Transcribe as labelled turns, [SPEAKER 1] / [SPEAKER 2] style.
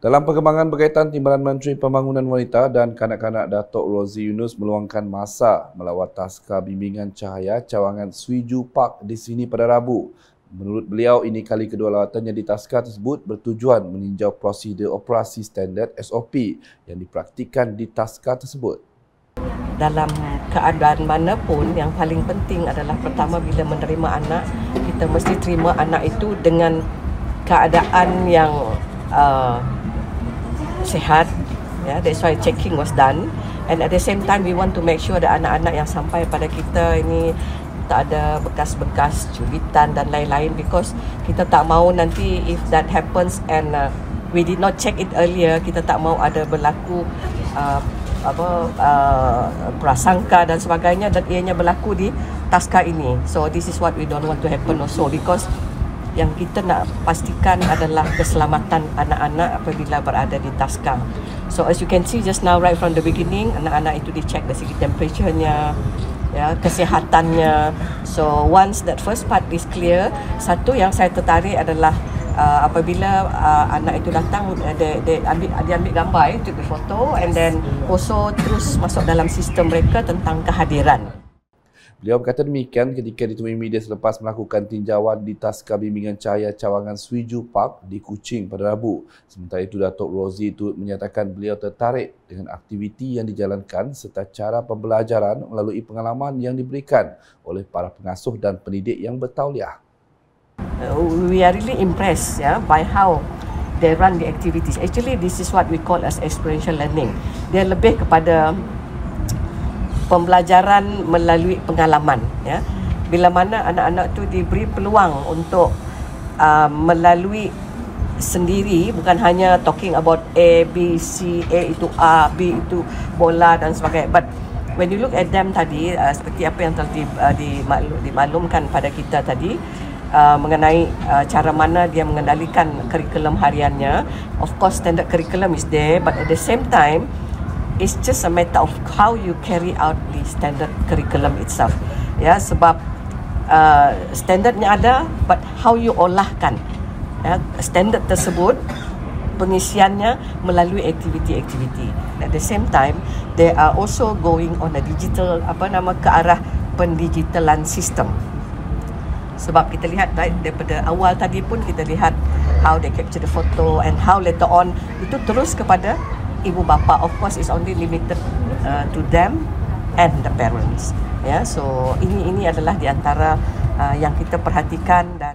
[SPEAKER 1] Dalam perkembangan berkaitan Timbalan Menteri Pembangunan Wanita dan Kanak-Kanak Datuk Rozi Yunus meluangkan masa melawat taska bimbingan cahaya cawangan Suiju Park di sini pada Rabu. Menurut beliau, ini kali kedua lawatannya di taska tersebut bertujuan meninjau prosedur operasi standard SOP yang dipraktikan di taska tersebut.
[SPEAKER 2] Dalam keadaan mana pun yang paling penting adalah pertama bila menerima anak, kita mesti terima anak itu dengan keadaan yang uh, sihat ya yeah, that's why checking was done. And at the same time we want to make sure that anak-anak yang sampai pada kita ini tak ada bekas-bekas cubitan dan lain-lain because kita tak mahu nanti if that happens and uh, we did not check it earlier kita tak mahu ada berlaku uh, apa uh, prasangka dan sebagainya dan ianya berlaku di taska ini. So this is what we don't want to happen also because yang kita nak pastikan adalah keselamatan anak-anak apabila berada di taska. So as you can see just now right from the beginning anak-anak itu dicek dari segi temperaturenya ya kesihatannya. So once that first part is clear, satu yang saya tertarik adalah uh, apabila uh, anak itu datang uh, dia, dia ambil dia ambil gambar itu di foto and then also terus masuk dalam sistem mereka tentang kehadiran.
[SPEAKER 1] Beliau berkata demikian ketika ditemui media selepas melakukan tinjauan di Taska Bimbingan Cahaya Cawangan Swiju Park di Kuching pada Rabu. Sementara itu, Datuk Rozi itu menyatakan beliau tertarik dengan aktiviti yang dijalankan serta cara pembelajaran melalui pengalaman yang diberikan oleh para pengasuh dan pendidik yang bertauliah.
[SPEAKER 2] Uh, we are really impressed yeah, by how they run the activities. Actually, this is what we call as experiential learning. Dia lebih kepada pembelajaran melalui pengalaman ya. Bila mana anak-anak tu diberi peluang untuk uh, melalui sendiri bukan hanya talking about A B C A itu A B itu bola dan sebagainya. But when you look at them tadi uh, seperti apa yang telah di, uh, dimaklum, dimaklumkan pada kita tadi uh, mengenai uh, cara mana dia mengendalikan kurikulum hariannya. Of course standard curriculum is there but at the same time it's just a matter of how you carry out the standard curriculum itself. Ya, sebab uh, standardnya ada, but how you olahkan ya, standard tersebut pengisiannya melalui aktiviti-aktiviti. At the same time, they are also going on a digital apa nama ke arah pendigitalan sistem. Sebab kita lihat right, daripada awal tadi pun kita lihat how they capture the photo and how later on itu terus kepada ibu bapa of course is only limited uh, to them and the parents. Ya yeah, so ini ini adalah di antara uh, yang kita perhatikan dan